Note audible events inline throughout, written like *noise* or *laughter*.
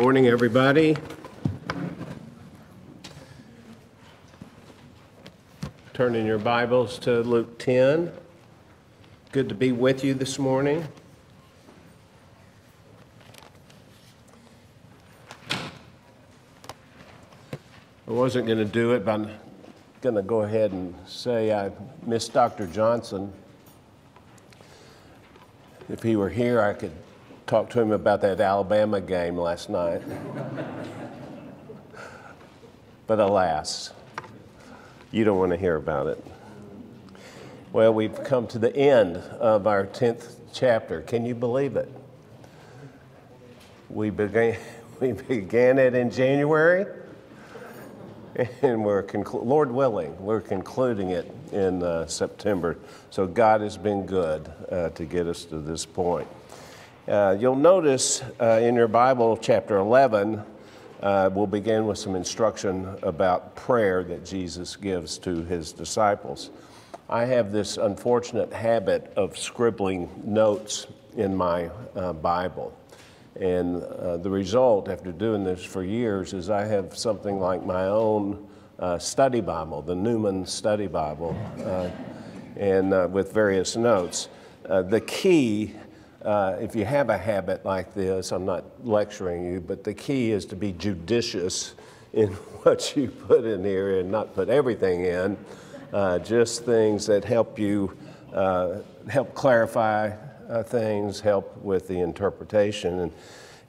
Morning, everybody. Turn in your Bibles to Luke 10. Good to be with you this morning. I wasn't going to do it, but I'm going to go ahead and say I miss Dr. Johnson. If he were here, I could talk to him about that Alabama game last night. but alas, you don't want to hear about it. Well, we've come to the end of our 10th chapter. Can you believe it? We began, *laughs* we began it in January, and we're, conclu- Lord willing, we're concluding it in uh, September. So God has been good uh, to get us to this point. Uh, you'll notice uh, in your Bible, chapter 11, uh, we'll begin with some instruction about prayer that Jesus gives to his disciples. I have this unfortunate habit of scribbling notes in my uh, Bible. And uh, the result, after doing this for years, is I have something like my own uh, study Bible, the Newman Study Bible, and with various notes. the key uh, if you have a habit like this, I'm not lecturing you, but the key is to be judicious in *laughs* what you put in here and not put everything in, uh, just things that help you uh, help clarify uh, things, help with the interpretation. And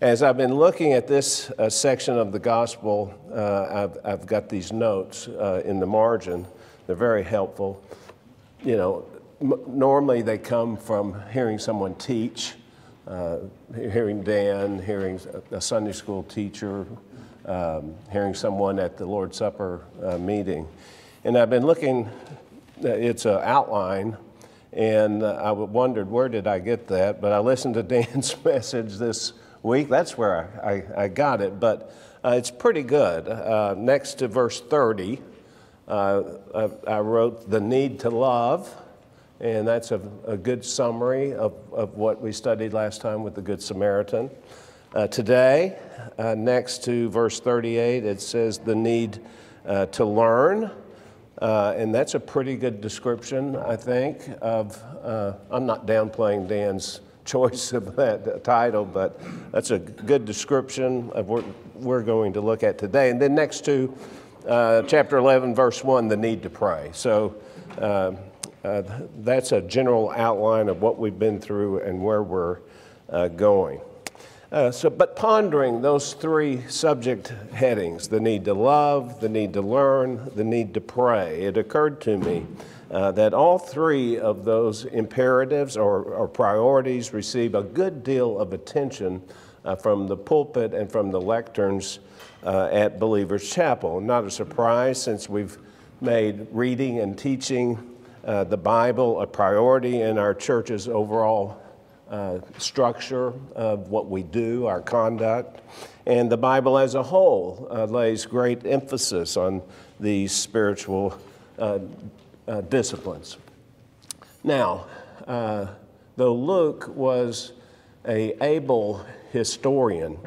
as I've been looking at this uh, section of the gospel, I've, I've, got these notes in the margin. They're very helpful. You know, normally they come from hearing someone teach, uh, hearing Dan, hearing a Sunday school teacher, um, hearing someone at the Lord's Supper uh, meeting. And I've been looking, uh, it's an outline, and uh, I wondered where did I get that, but I listened to *laughs* Dan's *laughs* message this week. That's where I, I, I got it, but uh, it's pretty good. Uh, next to verse 30, I, I wrote the need to love. And that's a, a good summary of, of what we studied last time with the Good Samaritan. Uh, today, uh, next to verse 38, it says the need uh, to learn. Uh, and that's a pretty good description, I think, of, uh, I'm not downplaying Dan's *laughs* choice of that title, but that's a good description of what we're going to look at today. And then next to uh, chapter 11, verse 1, the need to pray. So uh, that's a general outline of what we've been through and where we're uh, going. Uh, so, but pondering those three subject headings the need to love, the need to learn, the need to pray, it occurred to me uh, that all three of those imperatives or, or, priorities receive a good deal of attention uh, from the pulpit and from the lecterns uh, at Believers Chapel. Not a surprise since we've made reading and teaching uh, the Bible a priority in our church's overall uh, structure of what we do, our conduct. And the Bible as a whole uh, lays great emphasis on these spiritual uh, uh, disciplines. Now, though Luke was a able historian,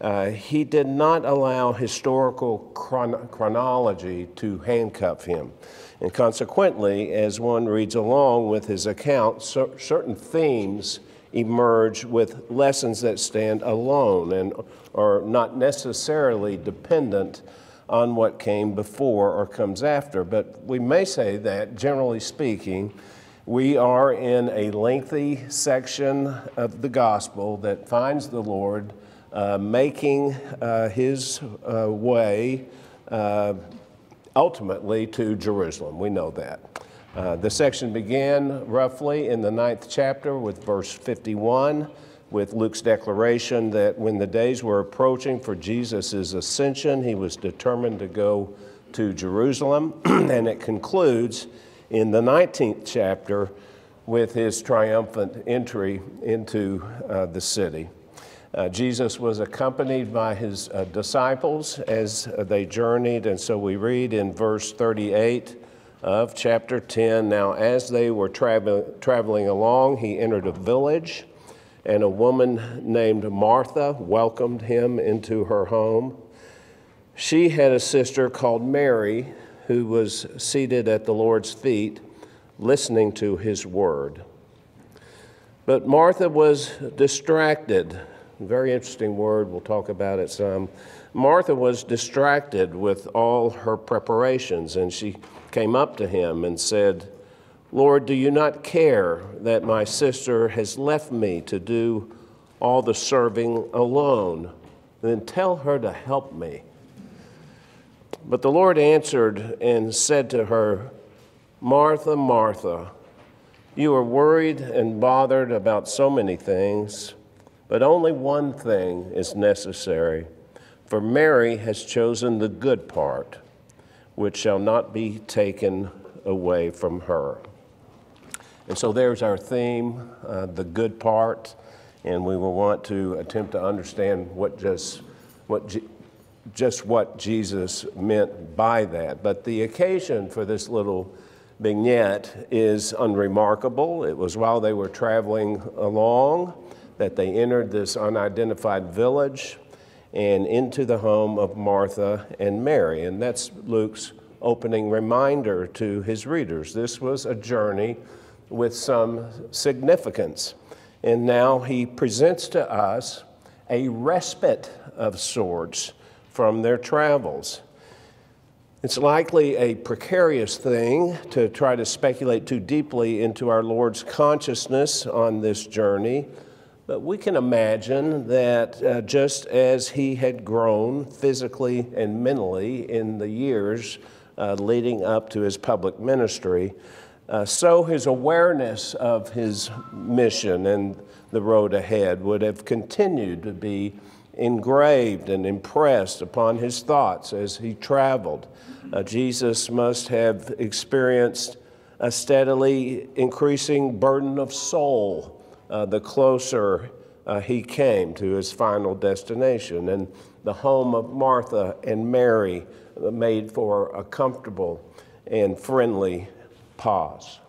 uh, he did not allow historical chron- chronology to handcuff him. And consequently, as one reads along with his account, cer- certain themes emerge with lessons that stand alone and are not necessarily dependent on what came before or comes after. But we may say that, generally speaking, we are in a lengthy section of the gospel that finds the Lord uh, making uh, his uh, way uh, ultimately to Jerusalem. We know that. Uh, the section began roughly in the ninth chapter with verse 51, with Luke's declaration that when the days were approaching for Jesus' ascension, he was determined to go to Jerusalem. *clears throat* and it concludes in the 19th chapter with his triumphant entry into uh, the city. Uh, Jesus was accompanied by his uh, disciples as uh, they journeyed, and so we read in verse 38 of chapter 10 Now, as they were traveling along, he entered a village, and a woman named Martha welcomed him into her home. She had a sister called Mary who was seated at the Lord's feet listening to his word. But Martha was distracted. Very interesting word, we'll talk about it some. Martha was distracted with all her preparations, and she came up to him and said, Lord, do you not care that my sister has left me to do all the serving alone? Then tell her to help me. But the Lord answered and said to her, Martha, Martha, you are worried and bothered about so many things, but only one thing is necessary. For Mary has chosen the good part, which shall not be taken away from her. And so there's our theme, uh, the good part, and we will want to attempt to understand what just what just what Jesus meant by that. But the occasion for this little vignette is unremarkable. It was while they were traveling along that they entered this unidentified village and into the home of Martha and Mary. And that's Luke's opening reminder to his readers. This was a journey with some significance. And now he presents to us a respite of sorts from their travels. It's likely a precarious thing to try to speculate too deeply into our Lord's consciousness on this journey, but we can imagine that uh, just as he had grown physically and mentally in the years uh, leading up to his public ministry, uh, so his awareness of his mission and the road ahead would have continued to be engraved and impressed upon his thoughts as he traveled. Uh, Jesus must have experienced a steadily increasing burden of soul uh, the closer uh, he came to his final destination. And the home of Martha and Mary made for a comfortable and friendly pause.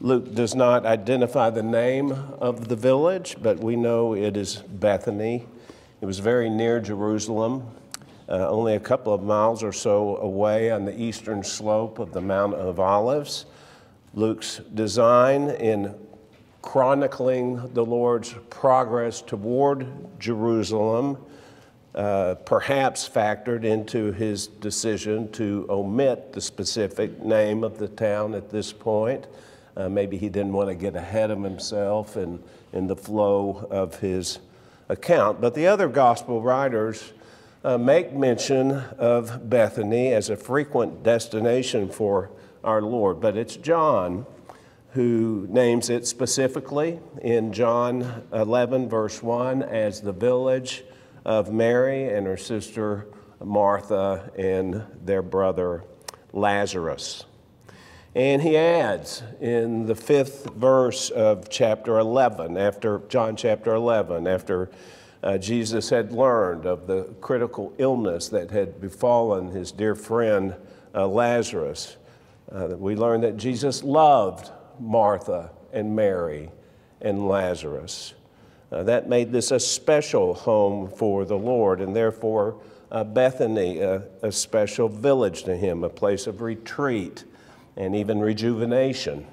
Luke does not identify the name of the village, but we know it is Bethany. It was very near Jerusalem, uh, only a couple of miles or so away on the eastern slope of the Mount of Olives. Luke's design in chronicling the Lord's progress toward Jerusalem uh, perhaps factored into his decision to omit the specific name of the town at this point. Uh, maybe he didn't want to get ahead of himself in, in the flow of his account. But the other gospel writers uh, make mention of Bethany as a frequent destination for our Lord. But it's John who names it specifically in John 11, verse 1, as the village of Mary and her sister Martha and their brother Lazarus. And he adds in the fifth verse of chapter 11, after John chapter 11, after uh, Jesus had learned of the critical illness that had befallen his dear friend uh, Lazarus, uh, we learn that Jesus loved Martha and Mary and Lazarus. Uh, that made this a special home for the Lord, and therefore uh, Bethany, a, a special village to him, a place of retreat and even rejuvenation.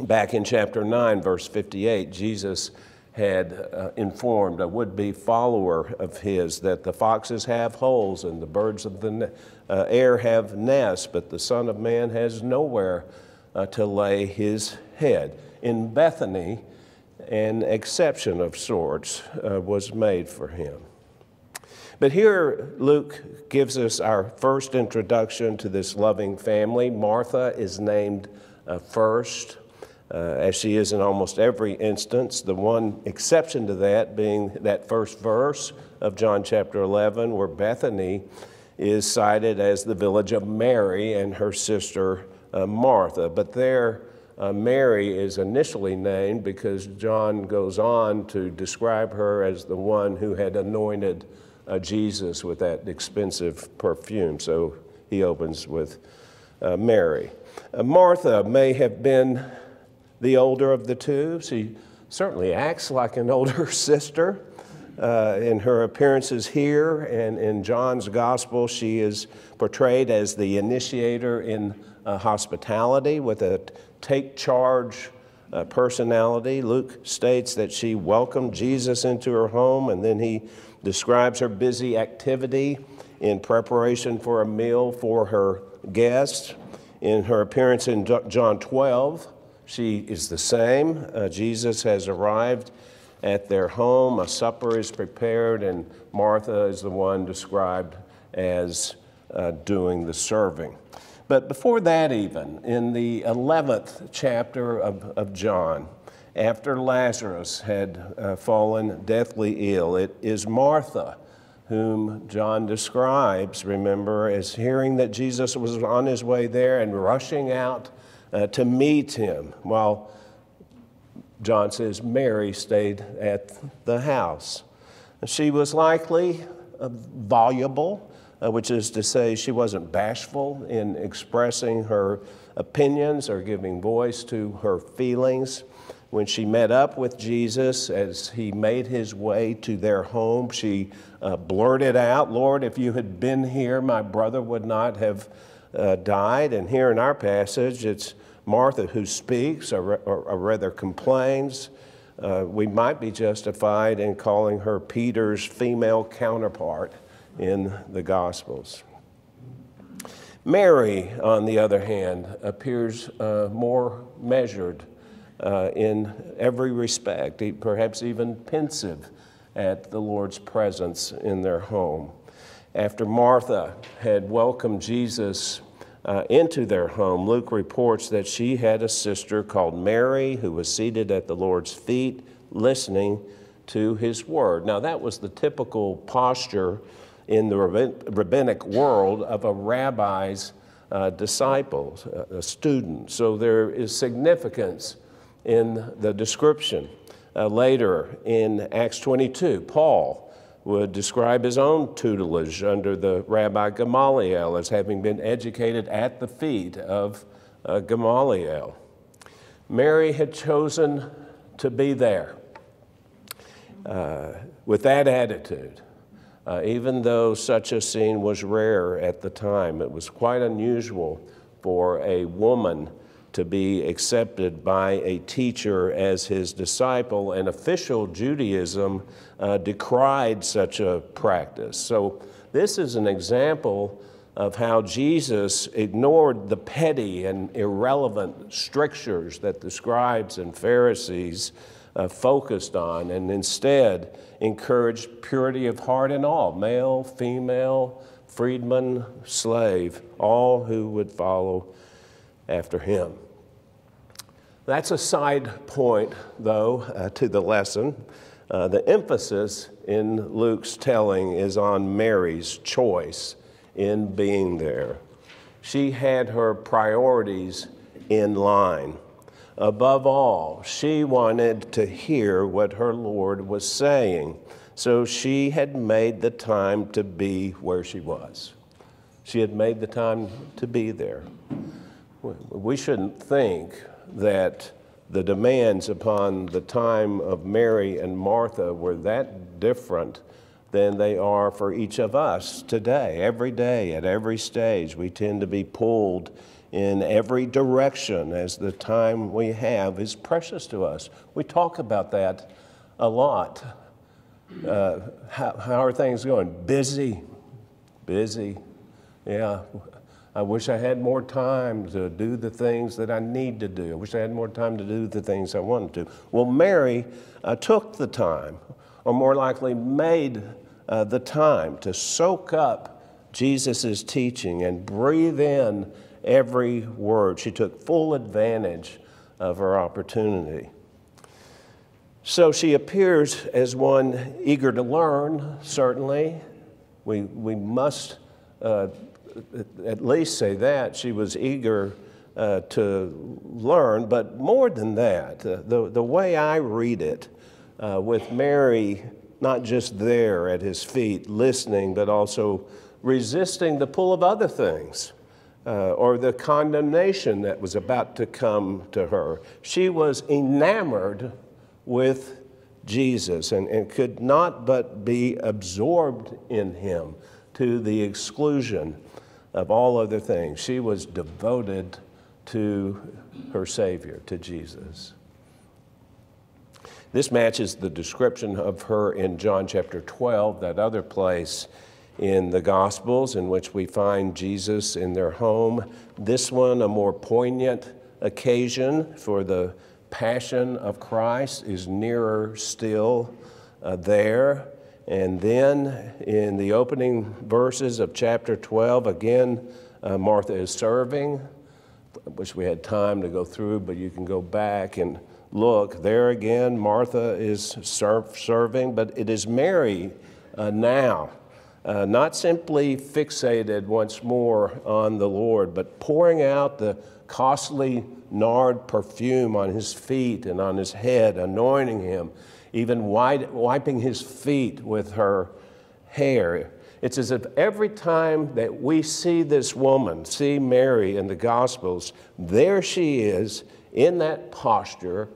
Back in chapter 9, verse 58, Jesus had uh, informed a would be follower of his that the foxes have holes and the birds of the uh, air have nests, but the Son of Man has nowhere uh, to lay his head. In Bethany, an exception of sorts uh, was made for him. But here, Luke gives us our first introduction to this loving family. Martha is named uh, first, as she is in almost every instance. The one exception to that being that first verse of John chapter 11, where Bethany is cited as the village of Mary and her sister uh, Martha. But there, uh, Mary is initially named because John goes on to describe her as the one who had anointed uh, Jesus with that expensive perfume. So he opens with uh, Mary. Uh, Martha may have been the older of the two. She certainly acts like an *laughs* older sister. Uh, in her appearances here and in John's gospel, she is portrayed as the initiator in uh, hospitality with a take charge uh, personality. Luke states that she welcomed Jesus into her home, and then he describes her busy activity in preparation for a meal for her guests. In her appearance in John 12, she is the same. Uh, Jesus has arrived at their home, a supper is prepared, and Martha is the one described as uh, doing the serving. But before that, even, in the 11th chapter of, of John, after Lazarus had uh, fallen deathly ill, it is Martha whom John describes, remember, as hearing that Jesus was on his way there and rushing out uh, to meet him, while John says Mary stayed at the house. She was likely uh, voluble, uh, which is to say, she wasn't bashful in expressing her opinions or giving voice to her feelings. When she met up with Jesus as he made his way to their home, she uh, blurted out, Lord, if you had been here, my brother would not have uh, died. And here in our passage, it's Martha who speaks, or, or, or rather complains. Uh, we might be justified in calling her Peter's female counterpart in the Gospels. Mary, on the other hand, appears uh, more measured uh, in every respect, perhaps even pensive at the Lord's presence in their home. After Martha had welcomed Jesus uh, into their home, Luke reports that she had a sister called Mary who was seated at the Lord's feet listening to his word. Now, that was the typical posture in the rabbinic world of a rabbi's uh, disciples, a student. So there is significance in the description. Uh, later in Acts 22, Paul would describe his own tutelage under the Rabbi Gamaliel as having been educated at the feet of uh, Gamaliel. Mary had chosen to be there uh, with that attitude. Uh, even though such a scene was rare at the time, it was quite unusual for a woman to be accepted by a teacher as his disciple, and official Judaism uh, decried such a practice. So, this is an example of how Jesus ignored the petty and irrelevant strictures that the scribes and Pharisees uh, focused on, and instead encouraged purity of heart in all male, female, freedman, slave, all who would follow after him. That's a side point, though, uh, to the lesson. Uh, the emphasis in Luke's telling is on Mary's choice in being there. She had her priorities in line. Above all, she wanted to hear what her Lord was saying, so she had made the time to be where she was. She had made the time to be there. We shouldn't think that the demands upon the time of Mary and Martha were that different than they are for each of us today. Every day, at every stage, we tend to be pulled in every direction as the time we have is precious to us. We talk about that a lot. Uh, how, how are things going? Busy, busy. Yeah, I wish I had more time to do the things that I need to do. I wish I had more time to do the things I wanted to. Well, Mary uh, took the time, or more likely, made uh, the time to soak up Jesus' teaching and breathe in every word. She took full advantage of her opportunity. So she appears as one eager to learn, certainly. We, we must. Uh, at least say that. She was eager uh, to learn, but more than that, uh, the, the way I read it, uh, with Mary not just there at his feet listening, but also resisting the pull of other things uh, or the condemnation that was about to come to her. She was enamored with Jesus and, and could not but be absorbed in him to the exclusion of all other things. She was devoted to her Savior, to Jesus. This matches the description of her in John chapter 12, that other place in the Gospels in which we find Jesus in their home. This one, a more poignant occasion for the passion of Christ, is nearer still uh, there. And then in the opening verses of chapter 12, again, uh, Martha is serving. I wish we had time to go through, but you can go back and look. There again, Martha is serving, but it is Mary uh, now, uh, not simply fixated once more on the Lord, but pouring out the costly nard perfume on his feet and on his head, anointing him even wiping his feet with her hair. It's as if every time that we see this woman, see Mary in the Gospels, there she is in that posture,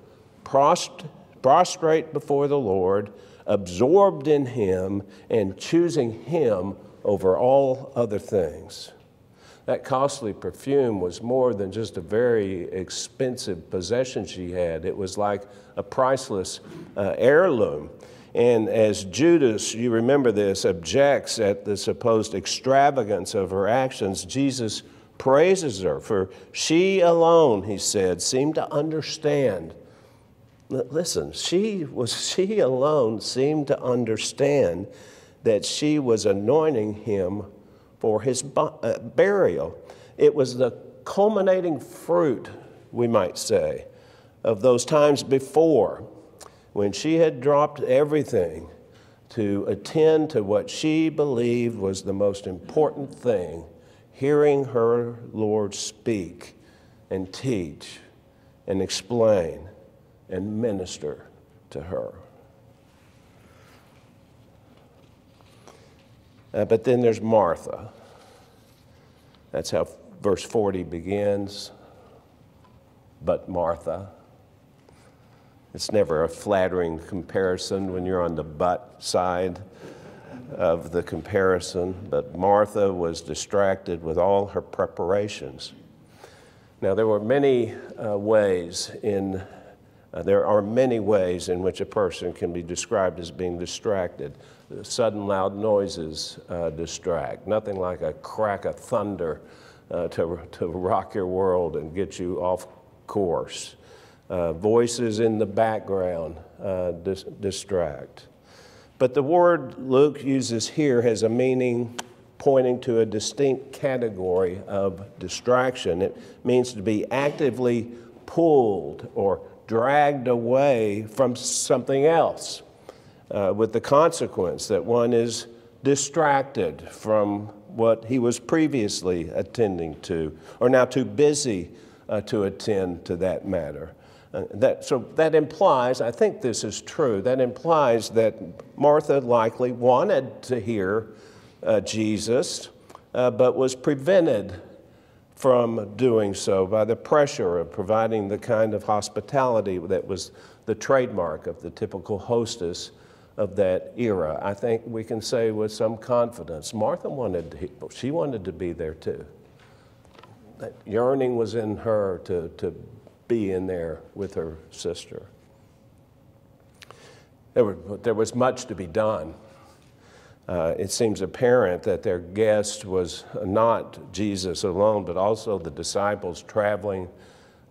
prostrate before the Lord, absorbed in Him, and choosing Him over all other things. That costly perfume was more than just a very expensive possession she had. It was like a priceless uh, heirloom. And as Judas, you remember this, objects at the supposed extravagance of her actions, Jesus praises her, for she alone, he said, seemed to understand. Listen, she was she alone seemed to understand that she was anointing him for his uh, burial. It was the culminating fruit, we might say, of those times before when she had dropped everything to attend to what she believed was the most important thing hearing her Lord speak and teach and explain and minister to her. Uh, but then there's Martha. That's how verse 40 begins. But Martha. It's never a flattering comparison when you're on the but side of the comparison, but Martha was distracted with all her preparations. Now, there were many uh, ways in, uh, there are many ways in which a person can be described as being distracted. Sudden loud noises uh, distract, nothing like a crack of thunder uh, to, to rock your world and get you off course uh, voices in the background uh, dis- distract. But the word Luke uses here has a meaning pointing to a distinct category of distraction. It means to be actively pulled or dragged away from something else, uh, with the consequence that one is distracted from what he was previously attending to, or now too busy uh, to attend to that matter. Uh, that, so that implies, I think this is true, that implies that Martha likely wanted to hear uh, Jesus, uh, but was prevented from doing so by the pressure of providing the kind of hospitality that was the trademark of the typical hostess of that era. I think we can say with some confidence, Martha wanted, to, she wanted to be there too. That yearning was in her to, to be in there with her sister. There, were, there was much to be done. Uh, it seems apparent that their guest was not Jesus alone, but also the disciples traveling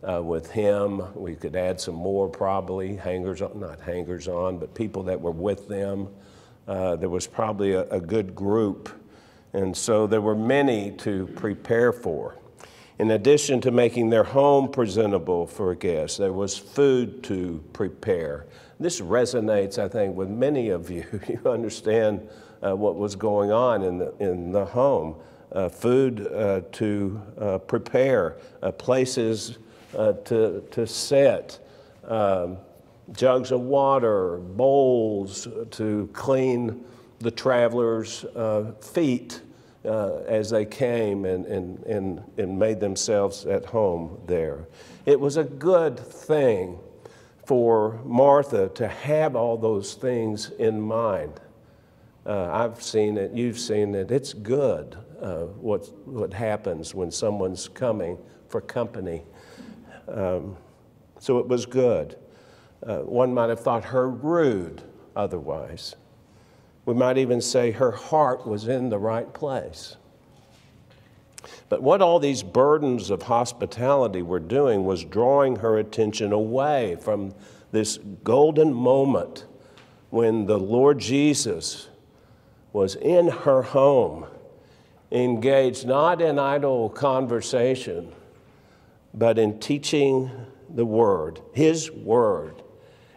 uh, with him. We could add some more probably, hangers on, not hangers on, but people that were with them. Uh, there was probably a, a good group. And so there were many to prepare for. In addition to making their home presentable for guests, there was food to prepare. This resonates, I think, with many of you. *laughs* You understand uh, what was going on in the, in the home. Uh, food uh, to uh, prepare, uh, places uh, to, to sit, um, jugs of water, bowls to clean the travelers' feet uh, as they came and, and, and, and made themselves at home there. It was a good thing for Martha to have all those things in mind. Uh, I've seen it, you've seen it. It's good uh, what, what happens when someone's coming for company. Um, so it was good. Uh, one might have thought her rude otherwise. We might even say her heart was in the right place. But what all these burdens of hospitality were doing was drawing her attention away from this golden moment when the Lord Jesus was in her home, engaged not in idle conversation, but in teaching the Word, His Word.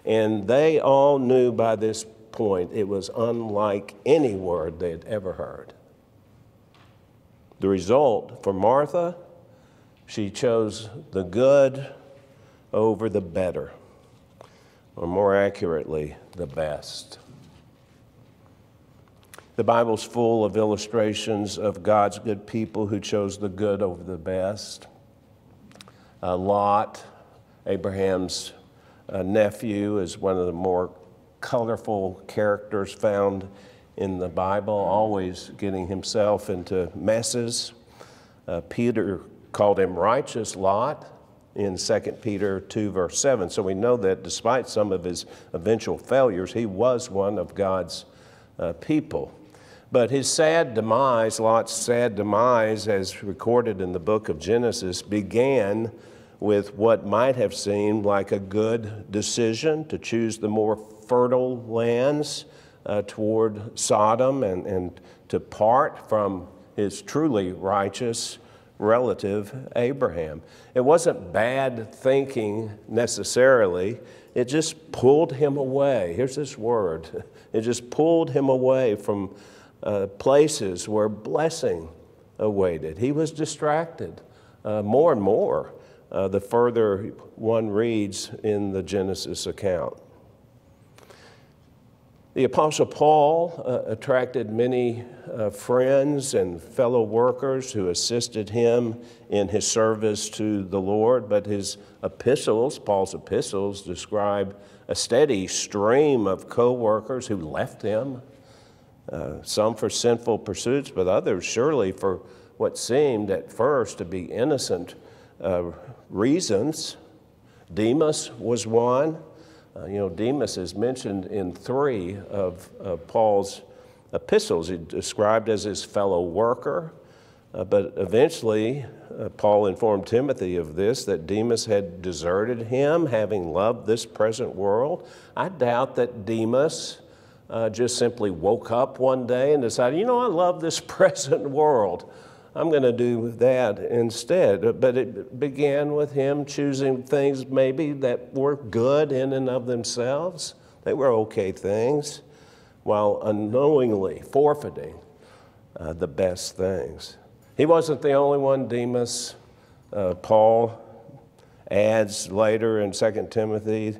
And they all knew by this point it was unlike any word they had ever heard. The result for Martha, she chose the good over the better, or more accurately, the best. The Bible's full of illustrations of God's good people who chose the good over the best. Uh, Lot, Abraham's uh, nephew, is one of the more colorful characters found in the Bible, always getting himself into messes. Uh, Peter called him righteous Lot in 2 Peter 2, verse 7. So we know that despite some of his eventual failures, he was one of God's uh, people. But his sad demise, Lot's sad demise, as recorded in the book of Genesis, began with what might have seemed like a good decision to choose the more fertile lands uh, toward Sodom and, and to part from his truly righteous relative, Abraham. It wasn't bad thinking necessarily, it just pulled him away. Here's this word *laughs* it just pulled him away from uh, places where blessing awaited. He was distracted uh, more and more uh, the further one reads in the Genesis account. The Apostle Paul uh, attracted many uh, friends and fellow workers who assisted him in his service to the Lord, but his epistles, Paul's epistles, describe a steady stream of co workers who left him, uh, some for sinful pursuits, but others surely for what seemed at first to be innocent uh, reasons. Demas was one. Uh, you know, Demas is mentioned in three of, of Paul's epistles. He's described as his fellow worker, uh, but eventually uh, Paul informed Timothy of this that Demas had deserted him, having loved this present world. I doubt that Demas uh, just simply woke up one day and decided, you know, I love this *laughs* present world. I'm going to do that instead. But it began with him choosing things maybe that were good in and of themselves. They were okay things, while unknowingly forfeiting uh, the best things. He wasn't the only one, Demas. Uh, Paul adds later in 2 Timothy,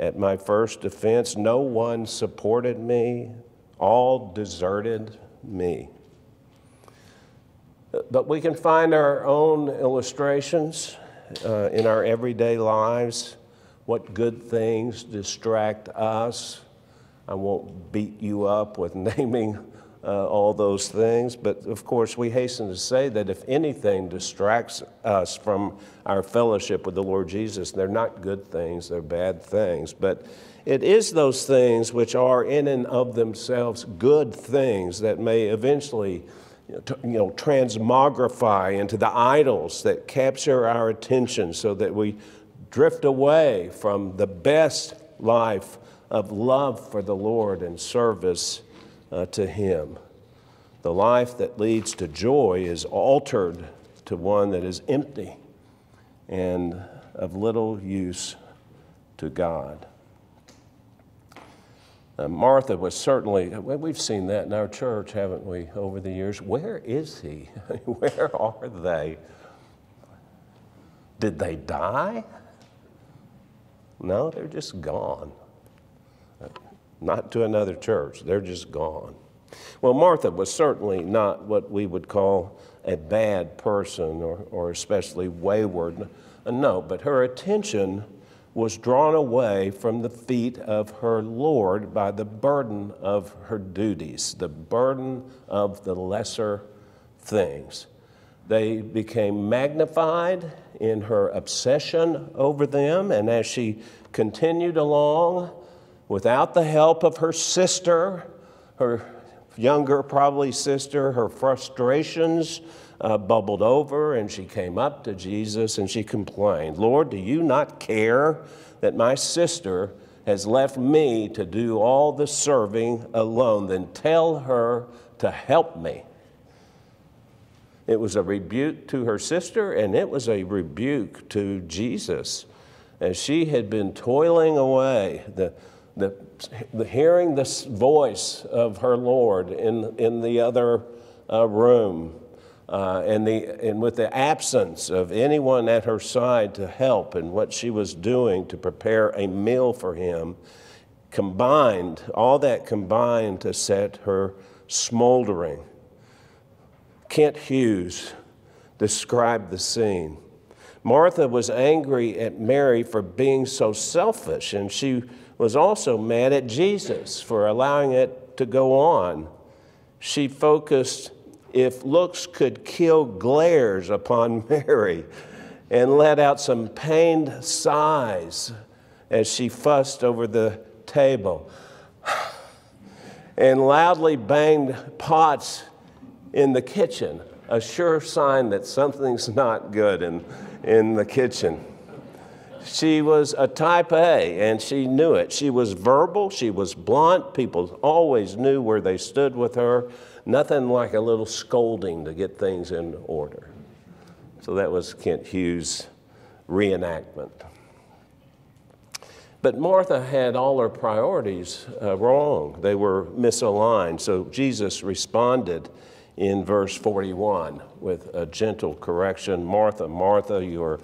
at my first defense, no one supported me, all deserted me. But we can find our own illustrations uh, in our everyday lives. What good things distract us. I won't beat you up with *laughs* naming uh, all those things, but of course, we hasten to say that if anything distracts us from our fellowship with the Lord Jesus, they're not good things, they're bad things. But it is those things which are in and of themselves good things that may eventually you know, transmogrify into the idols that capture our attention so that we drift away from the best life of love for the Lord and service uh, to Him. The life that leads to joy is altered to one that is empty and of little use to God. Uh, Martha was certainly, we've seen that in our church, haven't we, over the years? Where is he? *laughs* Where are they? Did they die? No, they're just gone. Not to another church, they're just gone. Well, Martha was certainly not what we would call a bad person or, or especially wayward. No, but her attention was drawn away from the feet of her Lord by the burden of her duties, the burden of the lesser things. They became magnified in her obsession over them, and as she continued along without the help of her sister, her younger, probably sister, her frustrations uh, bubbled over, and she came up to Jesus and she complained, Lord, do you not care that my sister has left me to do all the serving alone? Then tell her to help me. It was a rebuke to her sister, and it was a rebuke to Jesus. As she had been toiling away, the, the, the hearing the voice of her Lord in, in the other uh, room, uh, and, the, and with the absence of anyone at her side to help in what she was doing to prepare a meal for him, combined, all that combined to set her smoldering. Kent Hughes described the scene. Martha was angry at Mary for being so selfish, and she was also mad at Jesus for allowing it to go on. She focused, if looks could kill glares upon *laughs* Mary, and let out some pained sighs as she fussed over the table *sighs* and loudly banged pots in the kitchen, a sure sign that something's not good in, in the kitchen. She was a type A and she knew it. She was verbal, she was blunt. People always knew where they stood with her. Nothing like a little scolding to get things in order. So that was Kent Hughes' reenactment. But Martha had all her priorities uh, wrong, they were misaligned. So Jesus responded in verse 41 with a gentle correction Martha, Martha, you're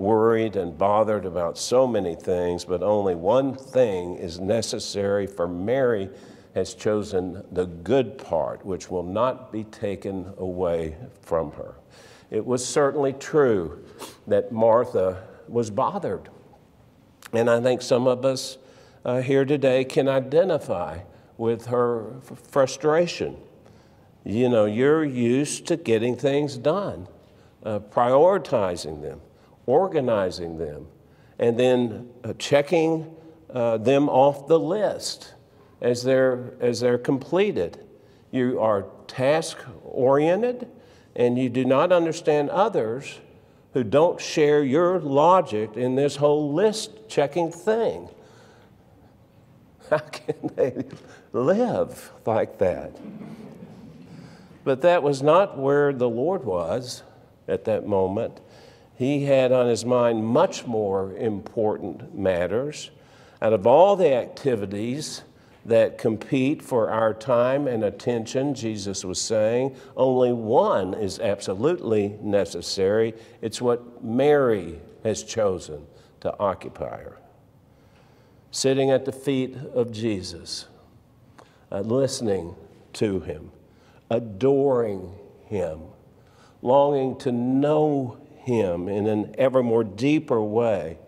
worried and bothered about so many things, but only one thing is necessary, for Mary has chosen the good part, which will not be taken away from her. It was certainly true that Martha was bothered. And I think some of us uh, here today can identify with her frustration. You know, you're used to getting things done, uh, prioritizing them, organizing them, and then uh, checking uh, them off the list as they're, as they're completed. You are task oriented and you do not understand others who don't share your logic in this whole list checking thing. *laughs* How can they live like that? But that was not where the Lord was at that moment. He had on his mind much more important matters. Out of all the activities that compete for our time and attention, Jesus was saying, only one is absolutely necessary. It's what Mary has chosen to occupy her. Sitting at the feet of Jesus, uh, listening to him adoring Him, longing to know Him in an ever more deeper way,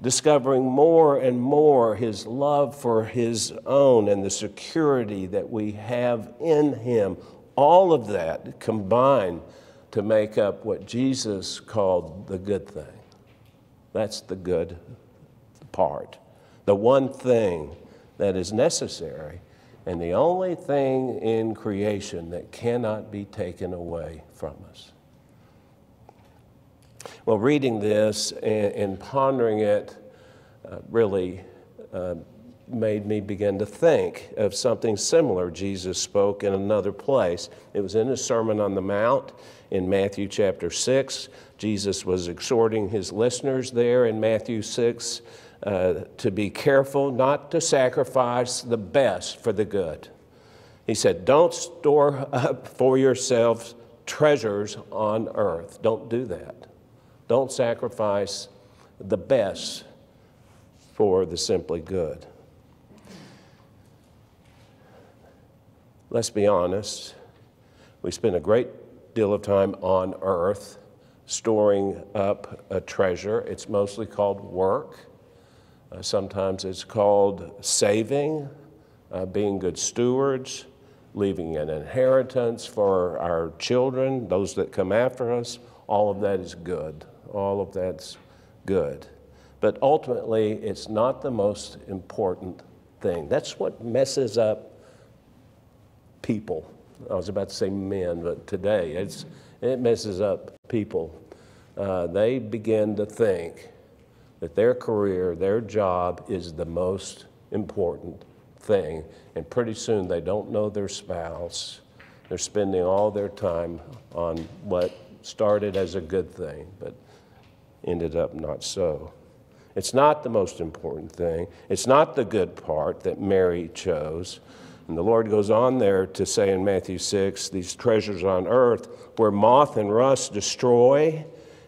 discovering more and more His love for His own and the security that we have in Him. All of that combined to make up what Jesus called the good thing. That's the good part. The one thing that is necessary and the only thing in creation that cannot be taken away from us. Well, reading this and, and pondering it uh, really uh, made me begin to think of something similar Jesus spoke in another place. It was in his Sermon on the Mount in Matthew chapter 6. Jesus was exhorting his listeners there in Matthew 6 uh, to be careful not to sacrifice the best for the good. He said, Don't store up for yourselves treasures on earth. Don't do that. Don't sacrifice the best for the simply good. let's be honest, we spend a great deal of time on earth storing up a treasure. It's mostly called work. Uh, sometimes it's called saving, uh, being good stewards, leaving an inheritance for our children, those that come after us. All of that is good. All of that's good. But ultimately, it's not the most important thing. That's what messes up people. I was about to say men, but today it's, it messes up people. Uh, they begin to think that their career, their job is the most important thing. And pretty soon they don't know their spouse. They're spending all their time on what started as a good thing, but ended up not so. It's not the most important thing. It's not the good part that Mary chose. And the Lord goes on there to say in Matthew 6 these treasures on earth where moth and rust destroy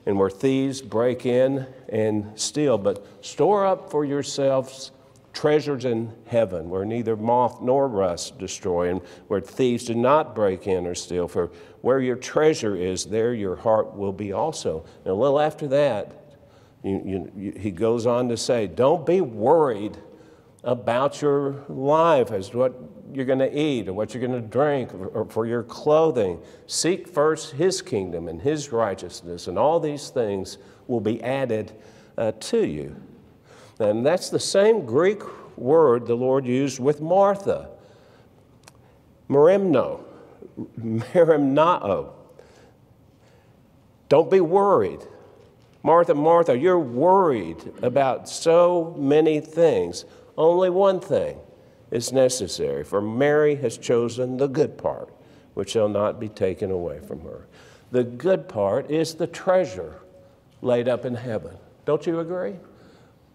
and where thieves break in and steal. But store up for yourselves treasures in heaven where neither moth nor rust destroy and where thieves do not break in or steal. For where your treasure is, there your heart will be also. And a little after that, you, you, you, he goes on to say, Don't be worried about your life as to what you're going to eat or what you're going to drink or for your clothing. Seek first His kingdom and His righteousness, and all these things will be added uh, to you. And that's the same Greek word the Lord used with Martha. Merimno, merimnao. Don't be worried. Martha, Martha, you're worried about so many things. Only one thing is necessary, for Mary has chosen the good part, which shall not be taken away from her. The good part is the treasure laid up in heaven. Don't you agree?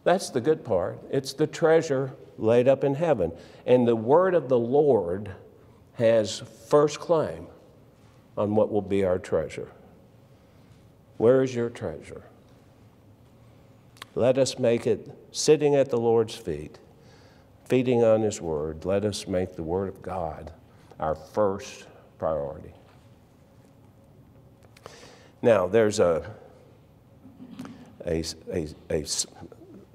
That's the good part. It's the treasure laid up in heaven. And the word of the Lord has first claim on what will be our treasure. Where is your treasure? Let us make it sitting at the Lord's feet, feeding on His Word. Let us make the Word of God our first priority. Now, there's a, a, a, a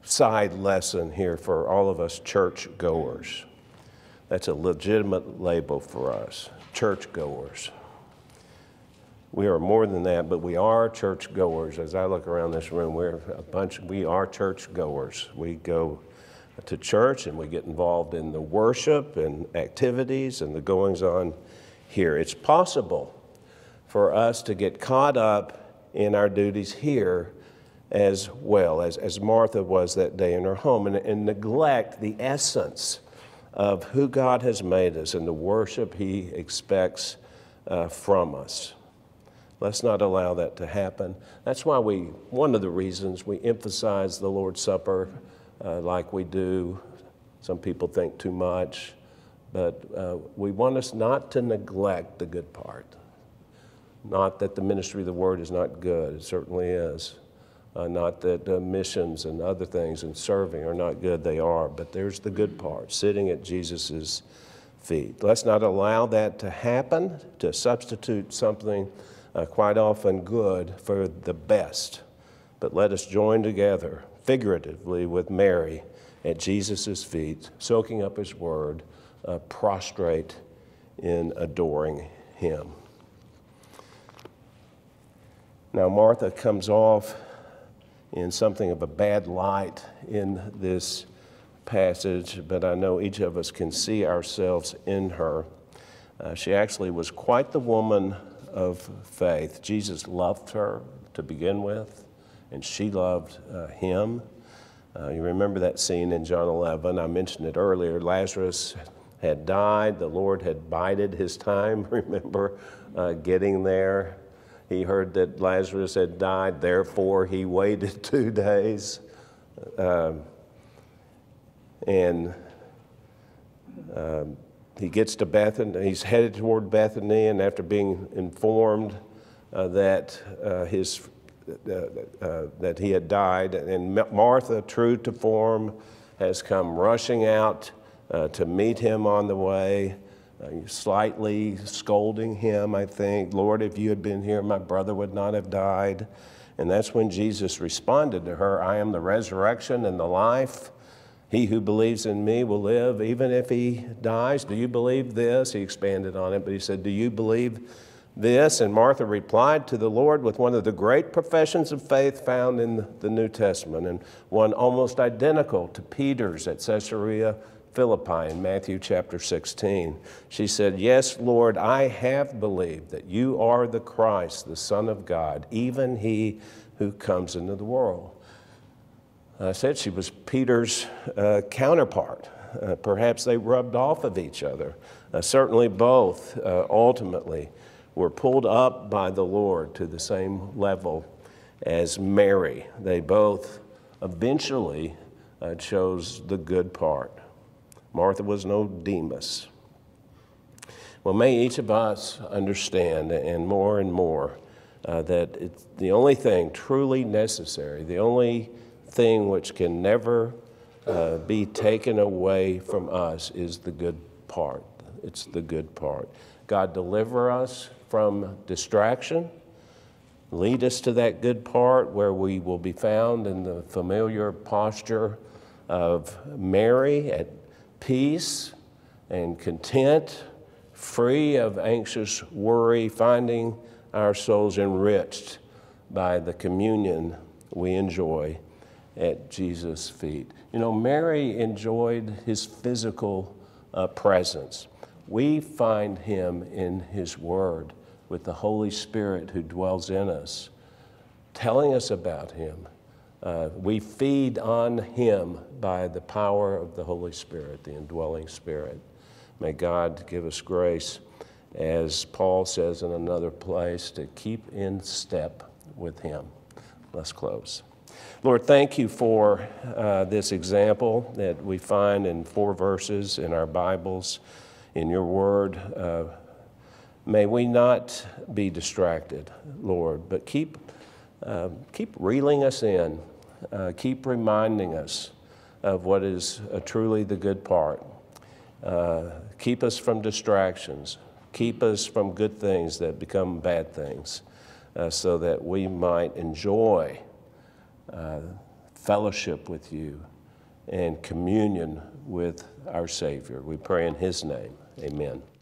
side lesson here for all of us church goers. That's a legitimate label for us, church goers. We are more than that, but we are church goers. As I look around this room, we're a bunch, we are church goers. We go to church and we get involved in the worship and activities and the goings on here. It's possible for us to get caught up in our duties here as well, as, as Martha was that day in her home, and, and neglect the essence of who God has made us and the worship He expects uh, from us. Let's not allow that to happen. That's why we, one of the reasons we emphasize the Lord's Supper uh, like we do. Some people think too much, but uh, we want us not to neglect the good part. Not that the ministry of the Word is not good, it certainly is. Uh, not that uh, missions and other things and serving are not good, they are, but there's the good part, sitting at Jesus' feet. Let's not allow that to happen, to substitute something uh, quite often good for the best. But let us join together, figuratively, with Mary at Jesus' feet, soaking up his word, uh, prostrate in adoring him. Now, Martha comes off in something of a bad light in this passage, but I know each of us can see ourselves in her. Uh, she actually was quite the woman of faith. Jesus loved her to begin with, and she loved uh, him. Uh, you remember that scene in John 11? I mentioned it earlier. Lazarus had died, the Lord had bided his time, *laughs* remember, uh, getting there. He heard that Lazarus had died, therefore, he waited *laughs* two days. Um, and um, he gets to Bethany, he's headed toward Bethany, and after being informed uh, that uh, his uh, uh that he had died, and Martha, true to form, has come rushing out uh, to meet him on the way. Uh, slightly scolding him, I think. Lord, if you had been here, my brother would not have died. And that's when Jesus responded to her I am the resurrection and the life. He who believes in me will live even if he dies. Do you believe this? He expanded on it, but he said, Do you believe this? And Martha replied to the Lord with one of the great professions of faith found in the New Testament, and one almost identical to Peter's at Caesarea Philippi in Matthew chapter 16. She said, Yes, Lord, I have believed that you are the Christ, the Son of God, even he who comes into the world. I said she was Peter's uh, counterpart. Uh, perhaps they rubbed off of each other. Uh, certainly, both uh, ultimately were pulled up by the Lord to the same level as Mary. They both eventually uh, chose the good part. Martha was no Demas. Well, may each of us understand, and more and more, uh, that it's the only thing truly necessary, the only thing which can never uh, be taken away from us is the good part. It's the good part. God, deliver us from distraction. Lead us to that good part where we will be found in the familiar posture of Mary at peace and content, free of anxious worry, finding our souls enriched by the communion we enjoy at Jesus' feet. You know, Mary enjoyed his physical uh, presence. We find him in his word with the Holy Spirit who dwells in us, telling us about him. Uh, we feed on him by the power of the Holy Spirit, the indwelling Spirit. May God give us grace, as Paul says in another place, to keep in step with him. Let's close. Lord, thank you for uh, this example that we find in four verses in our Bibles, in your word. Uh, may we not be distracted, Lord, but keep, uh, keep reeling us in, uh, keep reminding us of what is uh, truly the good part. Uh, keep us from distractions, keep us from good things that become bad things, so that we might enjoy uh, fellowship with you and communion with our Savior. We pray in His name. Amen.